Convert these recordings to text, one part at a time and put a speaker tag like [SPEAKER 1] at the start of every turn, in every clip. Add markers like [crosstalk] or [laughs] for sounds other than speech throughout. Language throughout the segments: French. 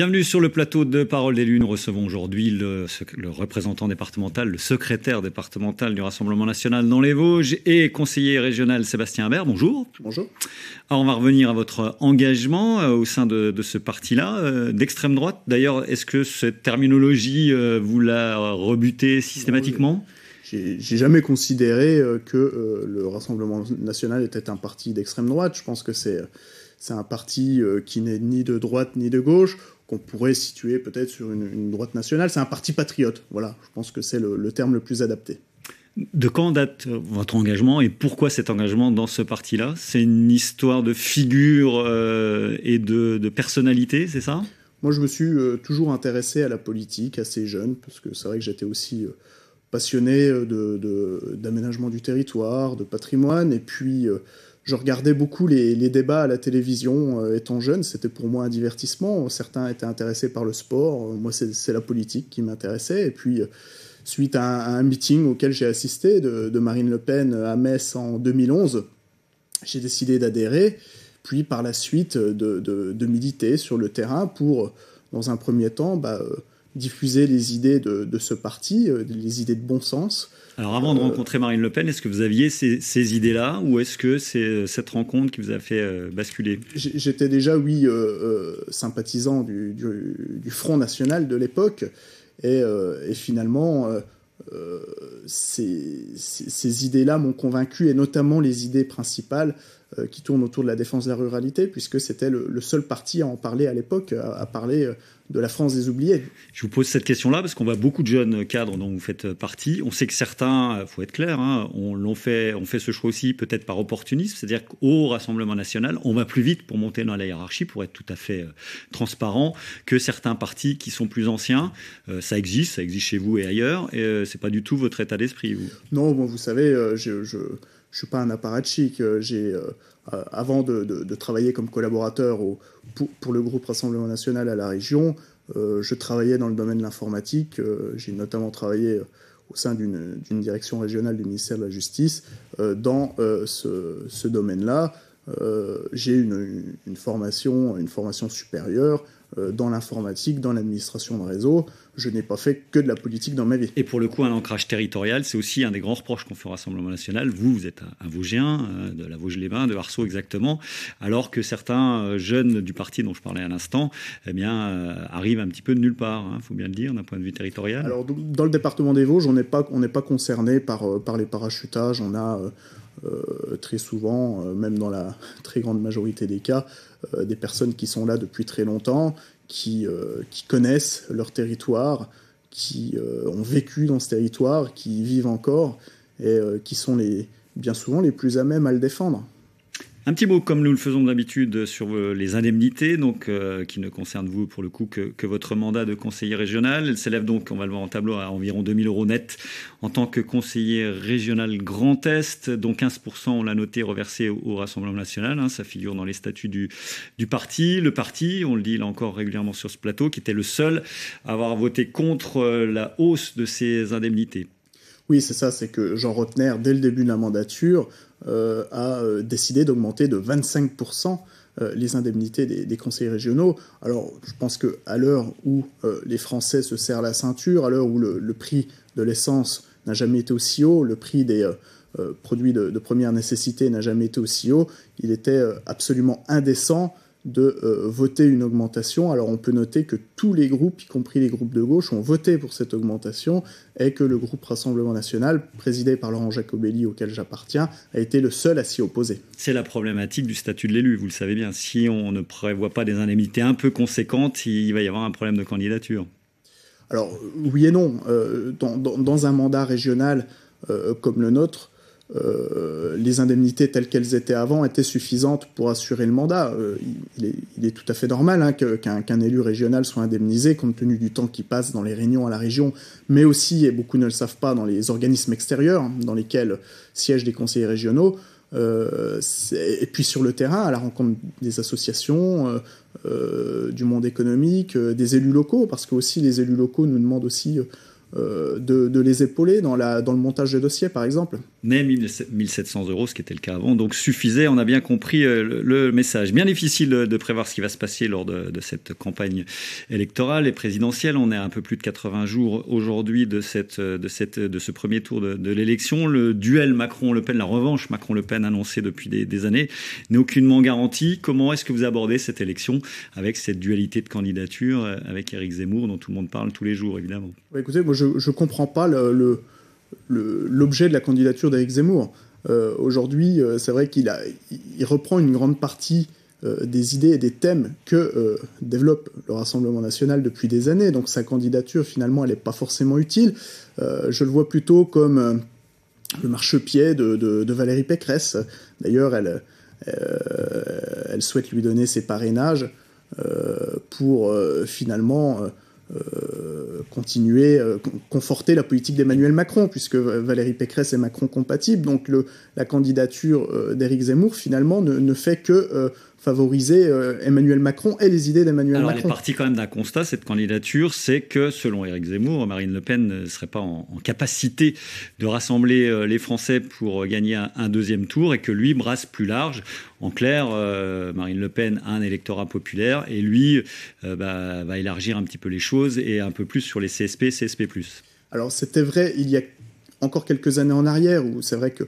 [SPEAKER 1] Bienvenue sur le plateau de Parole d'élu. Nous recevons aujourd'hui le, représentant départemental, le secrétaire départemental du Rassemblement national dans les Vosges et conseiller régional Sébastien Habert. Bonjour.
[SPEAKER 2] Bonjour.
[SPEAKER 1] Alors on va revenir à votre engagement euh, au sein de, ce parti-là, euh, d'extrême droite. D'ailleurs, est-ce que cette terminologie euh, vous l'a rebuté systématiquement?
[SPEAKER 2] J'ai jamais considéré que le Rassemblement national était un parti d'extrême droite. Je pense que c'est c'est un parti qui n'est ni de droite ni de gauche qu'on pourrait situer peut-être sur une, droite nationale. C'est un parti patriote. Voilà, je pense que c'est le, terme le plus adapté.
[SPEAKER 1] De quand date votre engagement et pourquoi cet engagement dans ce parti-là? C'est une histoire de figure euh, et de, personnalité, c'est ça?
[SPEAKER 2] Moi, je me suis euh, toujours intéressé à la politique assez jeune, parce que c'est vrai que j'étais aussi euh, passionné d'aménagement de, du territoire, de patrimoine, et puis je regardais beaucoup les, débats à la télévision euh, étant jeune. C'était pour moi un divertissement. Certains étaient intéressés par le sport. Moi, c'est la politique qui m'intéressait. Et puis, euh, suite à un, meeting auquel j'ai assisté de, Marine Le Pen à Metz en 2011, j'ai décidé d'adhérer. Puis, par la suite, de, militer sur le terrain pour, dans un premier temps, bah, euh, diffuser les idées de, ce parti, les idées de bon sens,
[SPEAKER 1] alors avant de rencontrer Marine Le Pen, est-ce que vous aviez ces, idées-là ou est-ce que c'est euh, cette rencontre qui vous a fait euh, basculer?
[SPEAKER 2] J'étais déjà, oui, euh, sympathisant du, Front National de l'époque et, finalement, ces, idées-là m'ont convaincu et notamment les idées principales qui tournent autour de la défense de la ruralité puisque c'était le, seul parti à en parler à l'époque, à, parler de la France des oubliés.
[SPEAKER 1] Je vous pose cette question-là parce qu'on voit beaucoup de jeunes cadres dont vous faites partie. On sait que certains, faut être clair, hein, on, fait, on fait ce choix aussi peut-être par opportunisme, c'est-à-dire qu'au Rassemblement national, on va plus vite pour monter dans la hiérarchie, pour être tout à fait euh, transparent, que certains partis qui sont plus anciens. Euh, ça existe, ça existe chez vous et ailleurs, et euh, c'est pas du tout votre état d'esprit. Vous.
[SPEAKER 2] Non, bon, vous savez, je, je, suis pas un apparatchik. J'ai euh, avant de, travailler comme collaborateur pour, le groupe Rassemblement National à la région, euh, je travaillais dans le domaine de l'informatique. Euh, j'ai notamment travaillé au sein d'une direction régionale du ministère de la Justice dans ce, domaine-là. j'ai une, formation, une formation supérieure euh, dans l'informatique, dans l'administration de réseau. Je n'ai pas fait que de la politique dans ma vie.
[SPEAKER 1] Et pour le coup, un ancrage territorial, c'est aussi un des grands reproches qu'on fait au Rassemblement national. Vous, vous êtes un, Vosgien, euh, de la Vosges-les-Bains, de Arceau exactement, alors que certains euh, jeunes du parti dont je parlais à l'instant eh bien, arrivent un petit peu de nulle part, il hein, faut bien le dire, d'un point de vue territorial.
[SPEAKER 2] Alors, dans le département des Vosges, on n'est pas, pas concerné par, par les parachutages. On a euh, très souvent, euh, même dans la [laughs] très grande majorité des cas, euh, des personnes qui sont là depuis très longtemps, qui, qui connaissent leur territoire, qui ont vécu dans ce territoire, qui y vivent encore et qui sont les, bien souvent les plus à même à le défendre.
[SPEAKER 1] Un petit mot, comme nous le faisons d'habitude, sur euh, les indemnités, donc, euh, qui ne concernent vous, pour le coup, que, votre mandat de conseiller régional. Elle s'élève donc, on va le voir en tableau, à environ 2000 euros net en tant que conseiller régional Grand Est, dont 15%, on l'a noté, reversé au, Rassemblement national. Hein. ça figure dans les statuts du, parti. Le parti, on le dit là encore régulièrement sur ce plateau, qui était le seul à avoir voté contre euh, la hausse de ces indemnités.
[SPEAKER 2] Oui, c'est ça, c'est que Jean Rotner, dès le début de la mandature, a euh, décidé d'augmenter de 25% euh, les indemnités des, conseillers régionaux. Alors, je pense qu'à l'heure où les Français se serrent la ceinture, à l'heure où le, prix de l'essence n'a jamais été aussi haut, le prix des produits de, première nécessité n'a jamais été aussi haut, il était absolument indécent de euh, voter une augmentation. Alors on peut noter que tous les groupes, y compris les groupes de gauche, ont voté pour cette augmentation et que le groupe Rassemblement national, présidé par Laurent Jacobelli, auquel j'appartiens, a été le seul à s'y opposer.
[SPEAKER 1] C'est la problématique du statut de l'élu, vous le savez bien. Si on ne prévoit pas des indemnités un peu conséquentes, il va y avoir un problème de candidature.
[SPEAKER 2] Alors oui et non. Euh, dans, un mandat régional euh, comme le nôtre, euh, les indemnités telles qu'elles étaient avant étaient suffisantes pour assurer le mandat. Euh, il, est, tout à fait normal hein, qu'un élu régional soit indemnisé compte tenu du temps qui passe dans les réunions à la région, mais aussi, et beaucoup ne le savent pas, dans les organismes extérieurs dans lesquels siègent des conseillers régionaux. Euh, et puis sur le terrain, à la rencontre des associations, du monde économique, des élus locaux, parce que aussi les élus locaux nous demandent aussi euh, de, les épauler dans, la, dans le montage de dossiers, par exemple.
[SPEAKER 1] Mais 1700 euros, ce qui était le cas avant, donc suffisait, on a bien compris euh, le, message. Bien difficile de prévoir ce qui va se passer lors de, cette campagne électorale et présidentielle. On est à un peu plus de 80 jours aujourd'hui de, cette, de, cette, de ce premier tour de, l'élection. Le duel Macron-Le Pen, la revanche Macron-Le Pen annoncée depuis des, des années, n'est aucunement garantie. Comment est-ce que vous abordez cette élection avec cette dualité de candidature euh, avec Éric Zemmour dont tout le monde parle tous les jours, évidemment?
[SPEAKER 2] Écoutez, moi je ne comprends pas l'objet de la candidature d'Éric Zemmour. Euh, aujourd'hui, euh, c'est vrai qu'il il reprend une grande partie euh, des idées et des thèmes que développe le Rassemblement national depuis des années. Donc sa candidature, finalement, elle n'est pas forcément utile. je le vois plutôt comme le marchepied de, Valérie Pécresse. D'ailleurs, elle souhaite lui donner ses parrainages pour finalement euh, continuer, euh, conforter la politique d'Emmanuel Macron, puisque Valérie Pécresse et Macron compatibles. Donc le, la candidature euh, d'Éric Zemmour, finalement, ne, ne fait que favoriser Emmanuel Macron et les idées d'Emmanuel Macron.
[SPEAKER 1] Alors, elle est partie quand même d'un constat, cette candidature, c'est que, selon Éric Zemmour, Marine Le Pen ne serait pas en, capacité de rassembler les Français pour gagner un, deuxième tour et que lui brasse plus large. En clair, euh, Marine Le Pen a un électorat populaire et lui bah, va élargir un petit peu les choses et un peu plus sur les CSP, CSP+.
[SPEAKER 2] Alors, c'était vrai il y a encore quelques années en arrière où c'est vrai que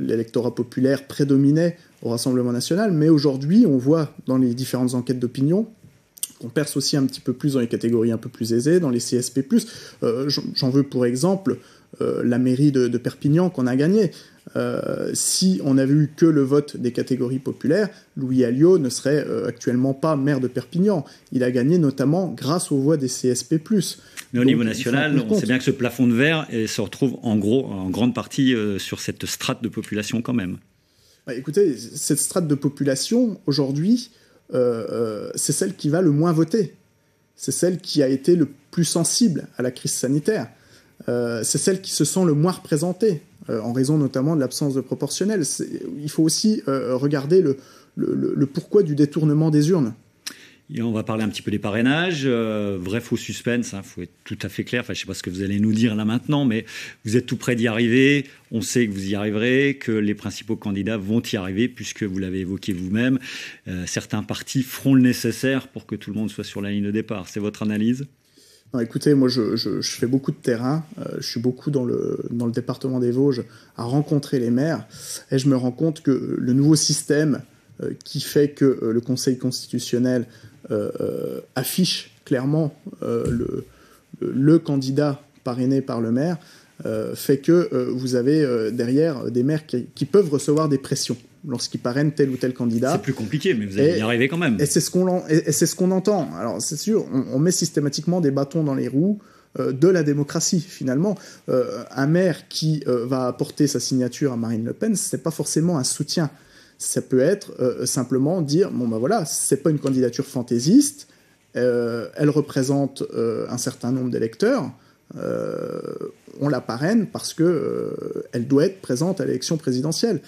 [SPEAKER 2] l'électorat populaire prédominait au Rassemblement national, mais aujourd'hui, on voit dans les différentes enquêtes d'opinion qu'on perce aussi un petit peu plus dans les catégories un peu plus aisées, dans les CSP+. Euh, J'en veux pour exemple euh, la mairie de, Perpignan qu'on a gagnée. Euh, si on n'avait eu que le vote des catégories populaires, Louis Alliot ne serait euh, actuellement pas maire de Perpignan. Il a gagné notamment grâce aux voix des CSP+.
[SPEAKER 1] Mais au niveau national, on sait bien que ce plafond de verre se retrouve en gros, en grande partie sur cette strate de population quand même.
[SPEAKER 2] Bah, écoutez, cette strate de population, aujourd'hui, euh, euh, c'est celle qui va le moins voter. C'est celle qui a été le plus sensible à la crise sanitaire. Euh, c'est celle qui se sent le moins représentée, en raison notamment de l'absence de proportionnel. Il faut aussi regarder le pourquoi du détournement des urnes
[SPEAKER 1] on va parler un petit peu des parrainages. Euh, vrai faux suspense, il hein, faut être tout à fait clair. Enfin, je ne sais pas ce que vous allez nous dire là maintenant, mais vous êtes tout près d'y arriver. On sait que vous y arriverez, que les principaux candidats vont y arriver, puisque vous l'avez évoqué vous-même. Euh, certains partis feront le nécessaire pour que tout le monde soit sur la ligne de départ. C'est votre analyse?
[SPEAKER 2] Écoutez, moi je, fais beaucoup de terrain, euh, je suis beaucoup dans le, département des Vosges à rencontrer les maires, et je me rends compte que le nouveau système qui fait que le Conseil constitutionnel euh, euh, affiche clairement euh, le, candidat parrainé par le maire, fait que vous avez derrière des maires qui, peuvent recevoir des pressions lorsqu'ils parrainent tel ou tel candidat.
[SPEAKER 1] C'est plus compliqué, mais vous allez y arriver quand même.
[SPEAKER 2] Et c'est ce qu'on ce qu'on entend. Alors c'est sûr, on, met systématiquement des bâtons dans les roues de la démocratie finalement. un maire qui va apporter sa signature à Marine Le Pen, c'est pas forcément un soutien ça peut être euh, simplement dire bon ben voilà, c'est pas une candidature fantaisiste, euh, elle représente euh, un certain nombre d'électeurs, on la parraine parce que elle doit être présente à l'élection présidentielle.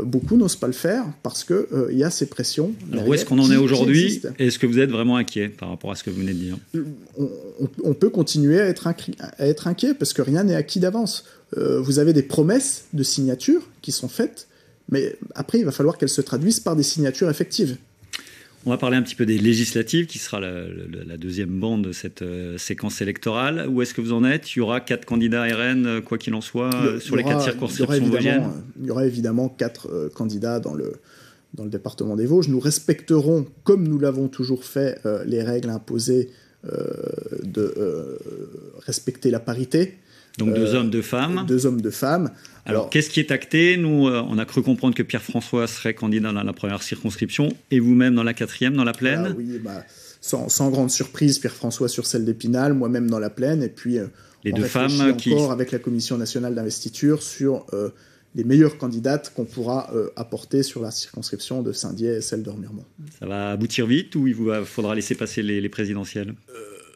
[SPEAKER 2] Beaucoup n'osent pas le faire parce qu'il il y a ces pressions.
[SPEAKER 1] Alors où est-ce qu'on en est aujourd'hui Est-ce que vous êtes vraiment inquiet par rapport à ce que vous venez de dire?
[SPEAKER 2] On, peut continuer à être, à être inquiet parce que rien n'est acquis d'avance. vous avez des promesses de signature qui sont faites mais après, il va falloir qu'elles se traduisent par des signatures effectives.
[SPEAKER 1] On va parler un petit peu des législatives, qui sera la, deuxième bande de cette euh, séquence électorale. Où est-ce que vous en êtes? Il y aura quatre candidats RN, euh, quoi qu'il en soit, sur les quatre circonscriptions vosgiennes
[SPEAKER 2] Il y aura évidemment quatre euh, candidats dans le, dans le département des Vosges. Nous respecterons, comme nous l'avons toujours fait, les règles imposées de respecter la parité.
[SPEAKER 1] Donc deux hommes, deux femmes.
[SPEAKER 2] Deux hommes, deux femmes.
[SPEAKER 1] Alors, qu'est-ce qui est acté? Nous, euh, on a cru comprendre que Pierre-François serait candidat dans la première circonscription et vous-même dans la quatrième, dans la plaine?
[SPEAKER 2] Ah Oui, bah, sans, grande surprise, Pierre-François sur celle d'Épinal, moi-même dans la plaine, et puis euh,
[SPEAKER 1] les deux femmes
[SPEAKER 2] encore qui... avec la Commission nationale d'investiture sur euh, les meilleures candidates qu'on pourra apporter sur la circonscription de Saint-Dié et celle de Remiremont.
[SPEAKER 1] Ça va aboutir vite ou il vous faudra laisser passer les, les présidentielles?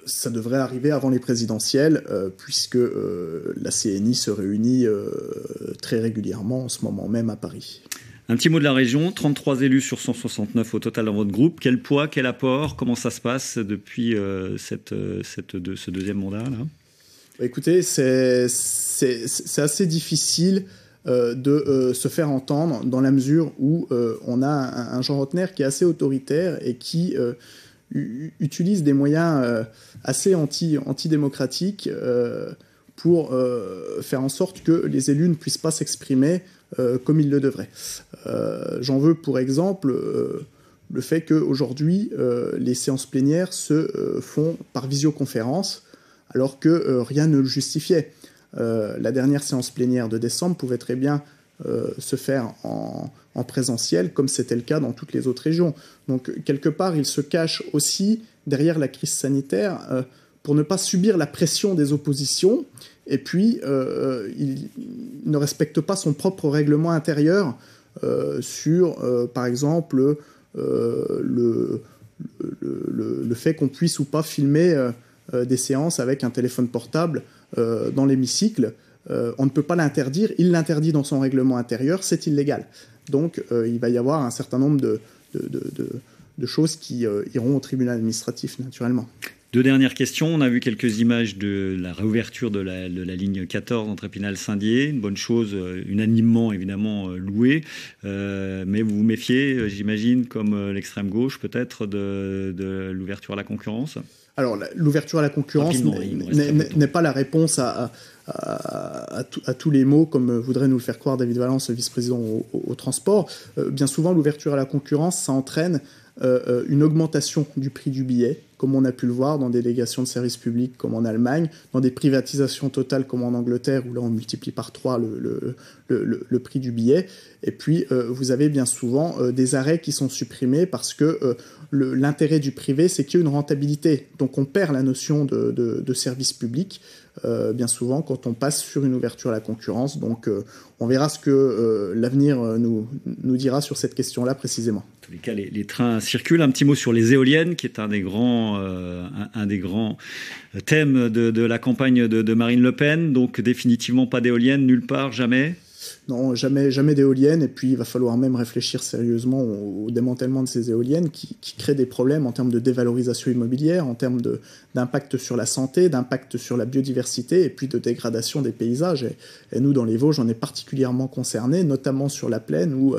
[SPEAKER 2] Ça devrait arriver avant les présidentielles, euh, puisque euh, la CNI se réunit euh, très régulièrement en ce moment même à Paris.
[SPEAKER 1] Un petit mot de la région, 33 élus sur 169 au total dans votre groupe. Quel poids, quel apport Comment ça se passe depuis cette, cette ce deuxième mandat là?
[SPEAKER 2] Écoutez, c'est assez difficile de se faire entendre dans la mesure où on a un, Jean Rotner qui est assez autoritaire et qui utilise des moyens assez anti, antidémocratiques pour faire en sorte que les élus ne puissent pas s'exprimer comme ils le devraient. J'en veux pour exemple le fait qu'aujourd'hui, euh, les séances plénières se euh, font par visioconférence, alors que euh, rien ne le justifiait. la dernière séance plénière de décembre pouvait très bien se faire en, présentiel, comme c'était le cas dans toutes les autres régions. Donc, quelque part, il se cache aussi derrière la crise sanitaire pour ne pas subir la pression des oppositions, et puis il ne respecte pas son propre règlement intérieur sur, par exemple, euh, le, fait qu'on puisse ou pas filmer euh, euh, des séances avec un téléphone portable dans l'hémicycle. On ne peut pas l'interdire, il l'interdit dans son règlement intérieur, c'est illégal. Donc il va y avoir un certain nombre de, de, de choses qui iront au tribunal administratif, naturellement.
[SPEAKER 1] Deux dernières questions. On a vu quelques images de la réouverture de la, ligne 14 entre Épinal-Saint-Dié. Une bonne chose, euh, unanimement évidemment euh, louée. Euh, mais vous vous méfiez, j'imagine, comme l'extrême gauche peut-être, de, l'ouverture à la concurrence?
[SPEAKER 2] Alors, l'ouverture à la concurrence n'est pas la réponse à, tous les mots, comme voudrait nous le faire croire David Valence, vice-président au, transport. bien souvent, l'ouverture à la concurrence, ça entraîne une augmentation du prix du billet comme on a pu le voir dans des délégations de services publics comme en Allemagne, dans des privatisations totales comme en Angleterre, où là on multiplie par trois le, le, prix du billet. Et puis euh, vous avez bien souvent euh, des arrêts qui sont supprimés parce que euh, l'intérêt du privé, c'est qu'il y a une rentabilité. Donc on perd la notion de service public. Bien souvent quand on passe sur une ouverture à la concurrence. Donc on verra ce que l'avenir nous, dira sur cette question-là précisément
[SPEAKER 1] tous les cas, les, trains circulent. Un petit mot sur les éoliennes, qui est un des grands, euh, un, des grands thèmes de, la campagne de, Marine Le Pen. Donc définitivement pas d'éoliennes nulle part, jamais?
[SPEAKER 2] Non, jamais, jamais d'éoliennes. Et puis, il va falloir même réfléchir sérieusement au, démantèlement de ces éoliennes qui, créent des problèmes en termes de dévalorisation immobilière, en termes d'impact sur la santé, d'impact sur la biodiversité et puis de dégradation des paysages. Et, et nous, dans les Vosges, on est particulièrement concernés, notamment sur la plaine où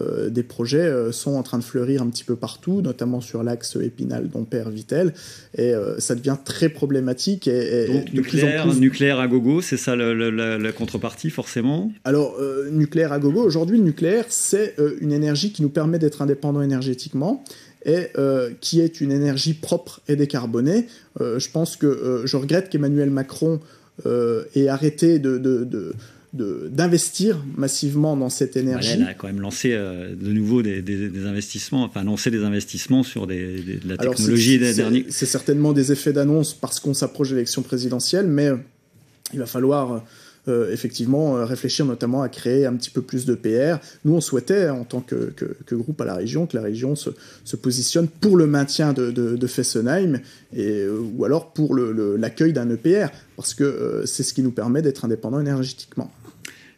[SPEAKER 2] euh, des projets euh, sont en train de fleurir un petit peu partout, notamment sur l'axe Épinal-Dompère-Vitel, et euh, ça devient très problématique. Et,
[SPEAKER 1] Donc nucléaire, nucléaire à gogo, c'est ça la, contrepartie forcément?
[SPEAKER 2] Alors nucléaire à gogo, aujourd'hui le nucléaire c'est une énergie qui nous permet d'être indépendant énergétiquement et qui est une énergie propre et décarbonée. je pense que je regrette qu'Emmanuel Macron ait arrêté de, d'investir massivement dans cette énergie.
[SPEAKER 1] elle a quand même lancé euh, de nouveau des, investissements, enfin lancé des investissements sur des, de la technologie
[SPEAKER 2] des C'est certainement des effets d'annonce parce qu'on s'approche de l'élection présidentielle, mais euh, il va falloir euh, effectivement euh, réfléchir notamment à créer un petit peu plus de PR. Nous, on souhaitait, en tant que, groupe à la région, que la région se, positionne pour le maintien de, Fessenheim et, euh, ou alors pour l'accueil d'un EPR, parce que c'est ce qui nous permet d'être indépendants énergétiquement.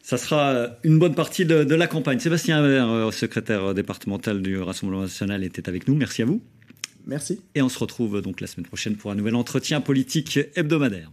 [SPEAKER 1] Ça sera une bonne partie de, la campagne. Sébastien Haber, secrétaire départemental du Rassemblement national, était avec nous. Merci à vous.
[SPEAKER 2] Merci.
[SPEAKER 1] Et on se retrouve donc la semaine prochaine pour un nouvel entretien politique hebdomadaire.